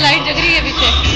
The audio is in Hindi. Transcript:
लाइट जग रही है पीछे